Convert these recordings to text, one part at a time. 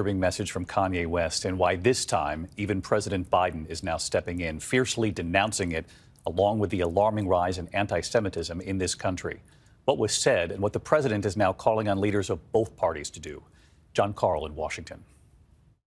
disturbing message from Kanye West and why this time even President Biden is now stepping in, fiercely denouncing it, along with the alarming rise in anti Semitism in this country. What was said and what the president is now calling on leaders of both parties to do. Jon Karl in Washington.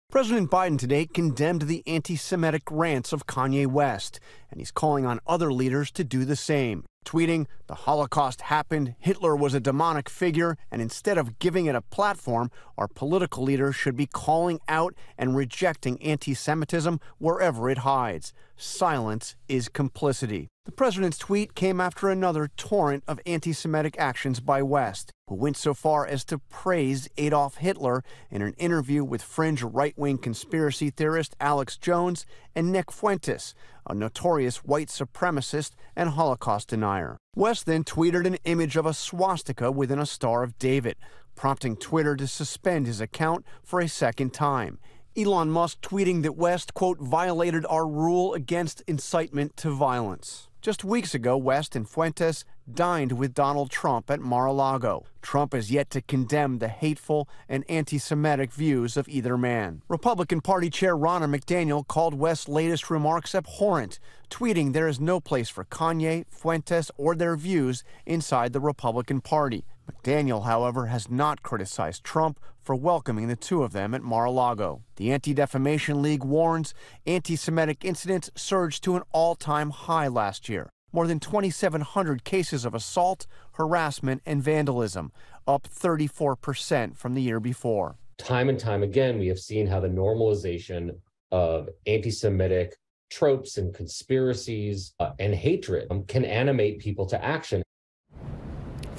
President Biden today condemned the anti Semitic rants of Kanye West, and he's calling on other leaders to do the same tweeting, The Holocaust happened, Hitler was a demonic figure, and instead of giving it a platform, our political leaders should be calling out and rejecting anti Semitism wherever it hides. Silence is complicity. The president's tweet came after another torrent of anti Semitic actions by West, who went so far as to praise Adolf Hitler in an interview with fringe right wing conspiracy theorist Alex Jones and Nick Fuentes, a notorious white supremacist and Holocaust denier. West then tweeted an image of a swastika within a Star of David, prompting Twitter to suspend his account for a second time. Elon Musk tweeting that West, quote, violated our rule against incitement to violence. Just weeks ago, West and Fuentes dined with Donald Trump at Mar a Lago. Trump has yet to condemn the hateful and anti Semitic views of either man. Republican Party Chair Ronna McDaniel called West's latest remarks abhorrent, tweeting there is no place for Kanye, Fuentes, or their views inside the Republican Party. McDaniel, however, has not criticized Trump for welcoming the two of them at Mar a Lago. The Anti Defamation League warns anti Semitic incidents surged to an all time high last year. More than 2,700 cases of assault, harassment, and vandalism, up 34% from the year before. Time and time again, we have seen how the normalization of anti Semitic tropes and conspiracies uh, and hatred um, can animate people to action.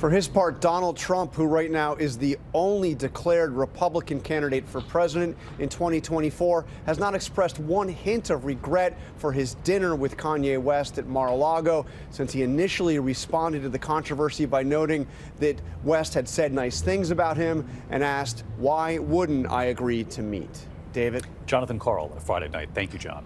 For his part, Donald Trump, who right now is the only declared Republican candidate for president in 2024, has not expressed one hint of regret for his dinner with Kanye West at Mar a Lago since he initially responded to the controversy by noting that West had said nice things about him and asked, Why wouldn't I agree to meet? David? Jonathan Karl, Friday night. Thank you, Jon.